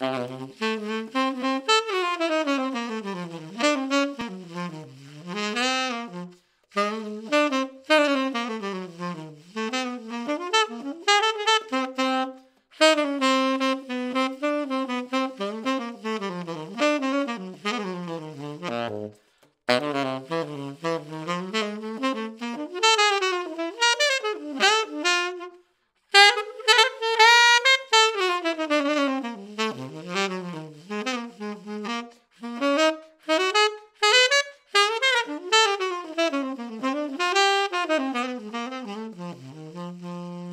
Mm-hmm. Música